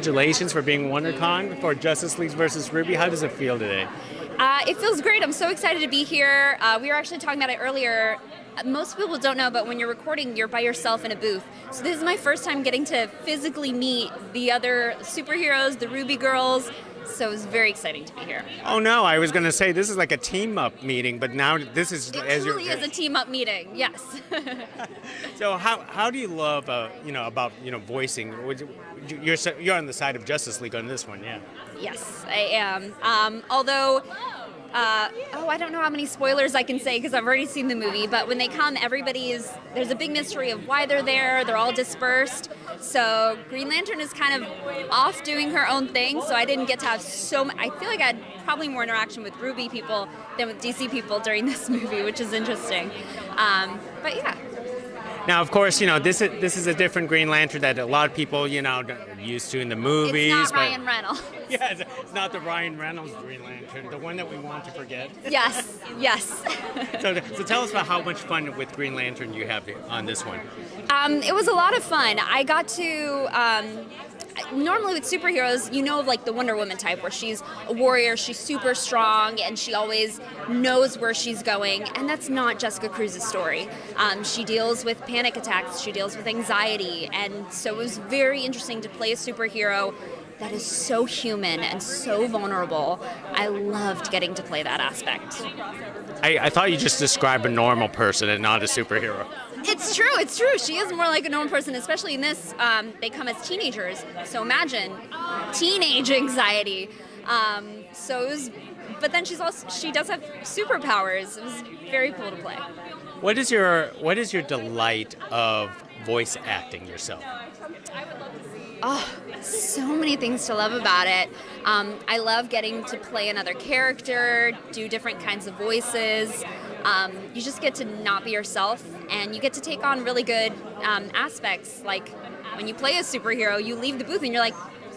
congratulations for being WonderCon for Justice League versus RWBY. How does it feel today? Uh, it feels great. I'm so excited to be here. Uh, we were actually talking about it earlier. Most people don't know, but when you're recording, you're by yourself in a booth. So this is my first time getting to physically meet the other superheroes, the RWBY girls. So it was very exciting to be here. Oh no, I was going to say this is like a team up meeting, but now this is It as truly is a team up meeting. Yes. So how, how do you love uh, you know about you know voicing? You're you're on the side of Justice League on this one, yeah. yes, I am. Um, although. Uh, oh, I don't know how many spoilers I can say because I've already seen the movie. But when they come, everybody is there's a big mystery of why they're there. They're all dispersed. So Green Lantern is kind of off doing her own thing. So I didn't get to have so. mu- I feel like I had probably more interaction with RWBY people than with DC people during this movie, which is interesting. Um, but yeah, Now, of course, you know this is this is a different Green Lantern that a lot of people you know are used to in the movies. it's not Ryan Reynolds. Yeah, it's, it's not the Ryan Reynolds Green Lantern, the one that we want to forget. yes, yes. So, so tell us about how much fun with Green Lantern you have on this one. Um, it was a lot of fun. I got to. Um, normally with superheroes, you know of like the Wonder Woman type, where she's a warrior, she's super strong, and she always knows where she's going. And that's not Jessica Cruz's story. Um, she deals with panic attacks, she deals with anxiety, and so it was very interesting to play a superhero that is so human and so vulnerable. I loved getting to play that aspect. I, I thought you just described a normal person and not a superhero. It's true. It's true. She is more like a normal person, especially in this. Um, they come as teenagers, so imagine teenage anxiety. Um, so it was, but then she's also she does have superpowers. It was very cool to play. What is your what is your delight of voice acting yourself? I would love to see Oh, so many things to love about it. Um, I love getting to play another character, do different kinds of voices. Um, you just get to not be yourself, and you get to take on really good um, aspects. Like when you play a superhero, you leave the booth and you're like,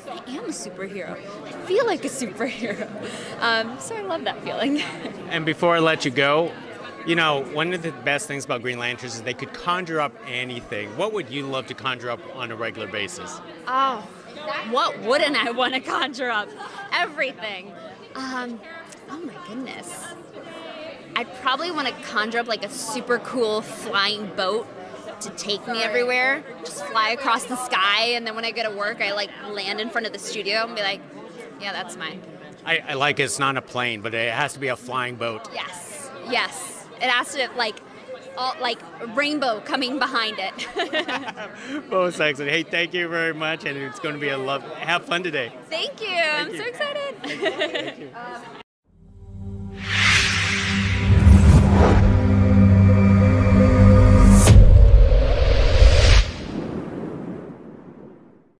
I am a superhero. I feel like a superhero. Um, so I love that feeling. And before I let you go, you know, one of the best things about Green Lanterns is they could conjure up anything. What would you love to conjure up on a regular basis? Oh, what wouldn't I want to conjure up? Everything. Um, oh my goodness. I'd probably want to conjure up like a super cool flying boat to take me everywhere. Just fly across the sky, and then when I go to work, I like land in front of the studio and be like, yeah, that's mine. I, I like it's not a plane, but it has to be a flying boat. Yes, yes. It has to like, all, like rainbow coming behind it. Most excellent. Hey, thank you very much, and it's going to be a love. Have fun today. Thank you. I'm you. so excited. Thank you.